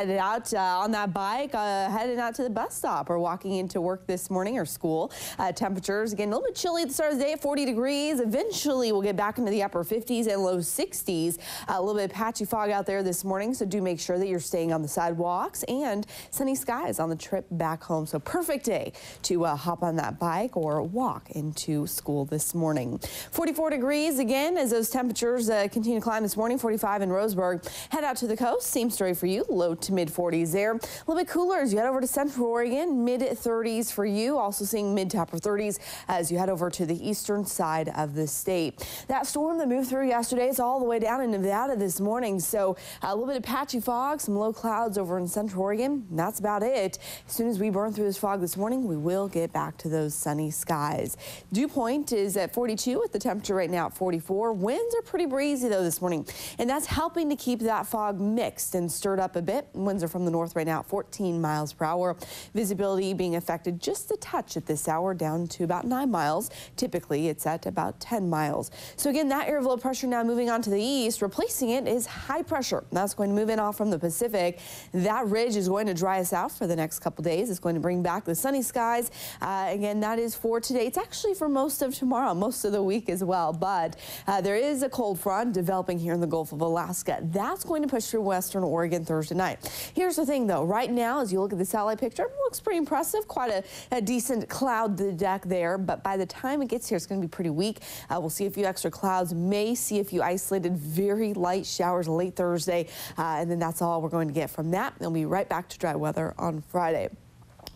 headed out uh, on that bike, uh, headed out to the bus stop or walking into work this morning or school. Uh, temperatures again a little bit chilly at the start of the day at 40 degrees. Eventually we'll get back into the upper 50s and low 60s. a little bit of patchy fog out there this morning, so do make sure that you're staying on the sidewalks and sunny skies on the trip back home. So perfect day to uh, hop on that bike or walk into school this morning. 44 degrees again as those temperatures uh, continue to climb this morning. 45 in Roseburg. Head out to the coast. Same story for you. Low to mid 40s there. A little bit cooler as you head over to Central Oregon. Mid 30s for you. Also seeing mid to upper 30s as you head over to the eastern side of the state. That storm that moved through yesterday is all the way down in Nevada this morning. So uh, a little bit of patchy fog, some low clouds over in Central Oregon. That's about it. As soon as we burn through this fog this morning, we will get back to those sunny skies. Dew point is at 42 with the temperature right now at 44. Winds are pretty breezy though this morning, and that's helping to keep that fog mixed and stirred up a bit. Winds are from the north right now at 14 miles per hour. Visibility being affected just a touch at this hour down to about 9 miles. Typically it's at about 10 miles. So again, that area of low pressure now moving on to the east. Replacing it is high pressure. That's going to move in off from the Pacific. That ridge is going to dry us out for the next couple days. It's going to bring back the sunny skies. Uh, again, that is for today. It's actually for most of tomorrow, most of the week as well. But uh, there is a cold front developing here in the Gulf of Alaska. That's going to push through western Oregon Thursday night. Here's the thing, though. Right now, as you look at the satellite picture, it looks pretty impressive. Quite a, a decent cloud deck there. But by the time it gets here, it's going to be pretty weak. Uh, we'll see a few extra clouds. May see a few isolated, very light showers late Thursday. Uh, and then that's all we're going to get from that. We'll be right back to dry weather on Friday.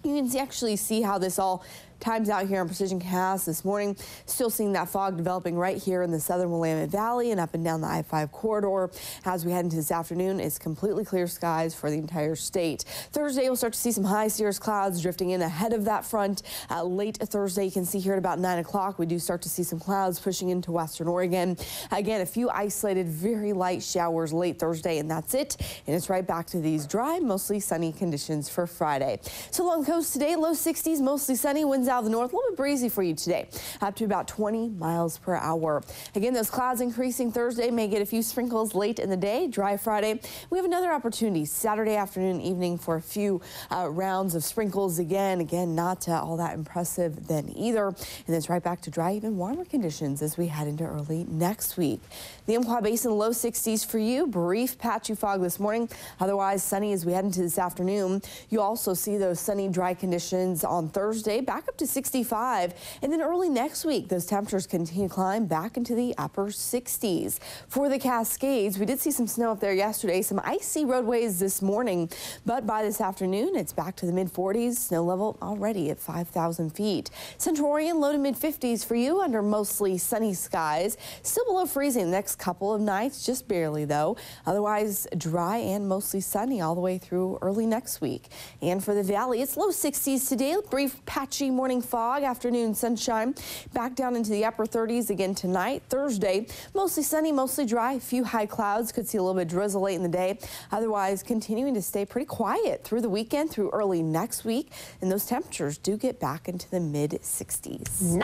You can see, actually see how this all Times out here on Precision Cast this morning. Still seeing that fog developing right here in the southern Willamette Valley and up and down the I-5 corridor. As we head into this afternoon, it's completely clear skies for the entire state. Thursday, we'll start to see some high cirrus clouds drifting in ahead of that front. Uh, late Thursday, you can see here at about 9 o'clock, we do start to see some clouds pushing into western Oregon. Again, a few isolated, very light showers late Thursday, and that's it. And it's right back to these dry, mostly sunny conditions for Friday. So along the coast today, low 60s, mostly sunny, winds out of the north, a little bit breezy for you today, up to about 20 miles per hour. Again, those clouds increasing Thursday may get a few sprinkles late in the day. Dry Friday. We have another opportunity Saturday afternoon, evening for a few uh, rounds of sprinkles again. Again, not uh, all that impressive then either. And then it's right back to dry, even warmer conditions as we head into early next week. The Umpqua Basin low 60s for you. Brief patchy fog this morning. Otherwise sunny as we head into this afternoon. You also see those sunny, dry conditions on Thursday back up to 65. And then early next week, those temperatures continue to climb back into the upper 60s. For the Cascades, we did see some snow up there yesterday, some icy roadways this morning. But by this afternoon, it's back to the mid 40s. Snow level already at 5,000 feet. Central Oregon low to mid 50s for you under mostly sunny skies. Still below freezing the next couple of nights, just barely though. Otherwise dry and mostly sunny all the way through early next week. And for the valley, it's low 60s today. Brief patchy morning fog, afternoon sunshine. Back down into the upper 30s again tonight. Thursday, mostly sunny, mostly dry. A few high clouds. Could see a little bit of drizzle late in the day. Otherwise, continuing to stay pretty quiet through the weekend, through early next week. And those temperatures do get back into the mid 60s.